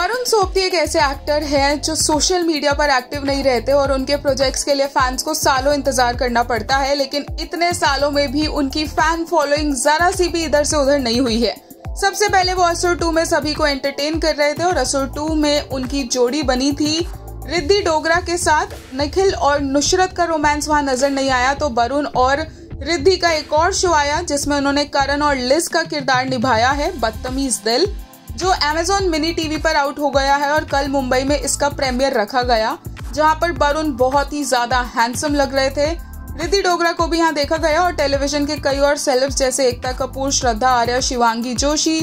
वरुण सोपती एक ऐसे एक्टर हैं जो सोशल मीडिया पर एक्टिव नहीं रहते और उनके प्रोजेक्ट्स के लिए फैंस को सालों इंतज़ार करना पड़ता है, लेकिन इतने सालों में भी उनकी फ़ैन फॉलोइंग जरा सी भी इधर से उधर नहीं हुई है। सबसे पहले वो असुर टू में सभी को एंटरटेन कर रहे थे और असुर टू में उनकी जोड़ी बनी थी। रिद्धि डोगरा के साथ निखिल और नुसरत का रोमांस वहाँ नज़र नहीं आया तो वरुण और रिद्धि का एक और शो आया, जिसमें उन्होंने करण और लिस का किरदार निभाया है, बदतमीज दिल। जो अमेजोन मिनी टीवी पर आउट हो गया है और कल मुंबई में इसका प्रीमियर रखा गया, जहाँ पर वरुण बहुत ही ज़्यादा हैंडसम लग रहे थे। रिद्धि डोगरा को भी यहाँ देखा गया और टेलीविज़न के कई और सेलेब्स जैसे एकता कपूर, श्रद्धा आर्या, शिवांगी जोशी,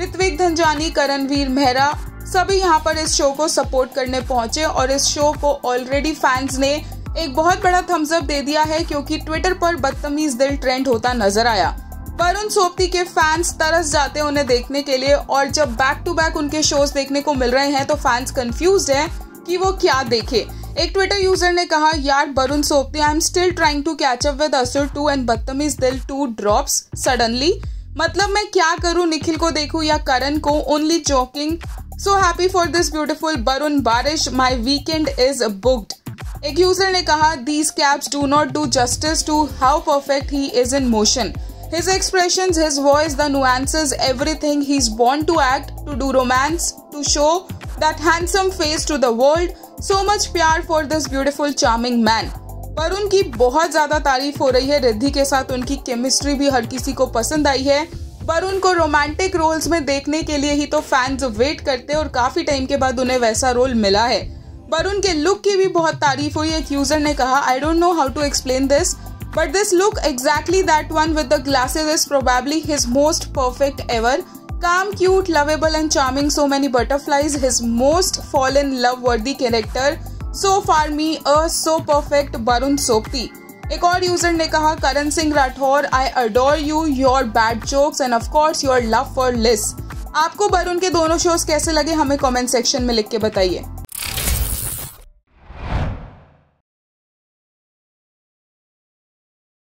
ऋत्विक धनजानी करणवीर मेहरा, सभी यहाँ पर इस शो को सपोर्ट करने पहुँचे और इस शो को ऑलरेडी फैंस ने एक बहुत बड़ा थम्सअप दे दिया है, क्योंकि ट्विटर पर बदतमीज दिल ट्रेंड होता नज़र आया। वरुण सोपती के फैंस तरस जाते हैं उन्हें देखने के लिए और जब बैक टू बैक उनके शोज़ देखने को मिल रहे हैं तो फैंस कंफ्यूज हैं कि वो क्या देखे। एक ट्विटर यूज़र ने कहा, यार, Varun Sobti I am still trying to catch up with Asur two and Badtameez Dil two drops suddenly मतलब मैं क्या करूँ निखिल को देखूँ या करण को? Only joking so happy for this beautiful Varun Baarish my weekend is booked एक user ने कहा these caps do not do justice to how perfect he is in motion His expressions, his voice, the nuances, everything. He's born to act, to do romance, to show that handsome face to the world. So much प्यार for this beautiful charming man. Varun की बहुत ज़्यादा तारीफ़ हो रही है रिद्धि के साथ उनकी केमिस्ट्री भी हर किसी को पसंद आई है वरुण को रोमांटिक रोल्स में देखने के लिए ही तो फैंस वेट करते हैं और काफ़ी टाइम के बाद उन्हें वैसा रोल मिला है वरुण के लुक की भी बहुत तारीफ़ हुई एक यूज़र ने कहा I don't know how to explain this But this look exactly that one with the glasses is probably his most perfect ever. Calm, cute, lovable and charming so many butterflies his most fall in love worthy character. So far me a so perfect Barun Sopti. एक और user ने कहा Karan Singh Rathore I adore you your bad jokes and of course your love for लिस आपको वरुण के दोनों shows कैसे लगे हमें कमेंट सेक्शन में लिख के बताइए